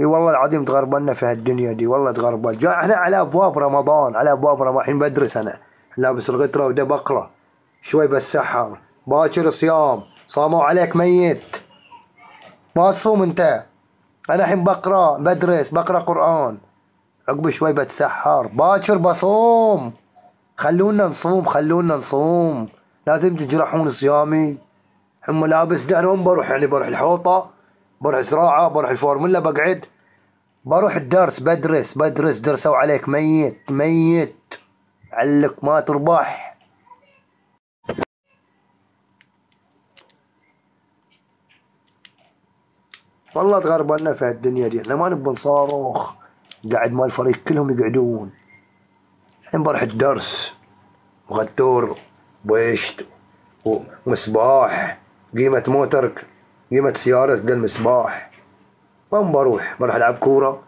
إي والله العظيم تغربلنا في هالدنيا دي والله تغربل جا إحنا على أبواب رمضان على أبواب رمضان. الحين بدرس أنا. لابس الغتره وده بقرا شوي بسحر باكر صيام. صاموا عليك ميت. ما تصوم أنت. أنا الحين بقرا بدرس بقرا قرآن. عقب شوي بتسحر باكر بصوم. خلونا نصوم خلونا نصوم. لازم تجرحون صيامي. هم ملابس دهنهم بروح؟ يعني بروح الحوطة. بروح زراعة بروح الفورمولا بقعد بروح الدرس بدرس بدرس درسوا عليك ميت ميت علك ما تربح. والله تغربلنا في هالدنيا دي. إحنا ما نبي نصاروخ قاعد مال الفريق كلهم يقعدون. الحين بروح الدرس. وغتور بويشت ومصباح قيمة موترك. قيمة سيارة المصباح وين بروح؟ بروح ألعب كورة.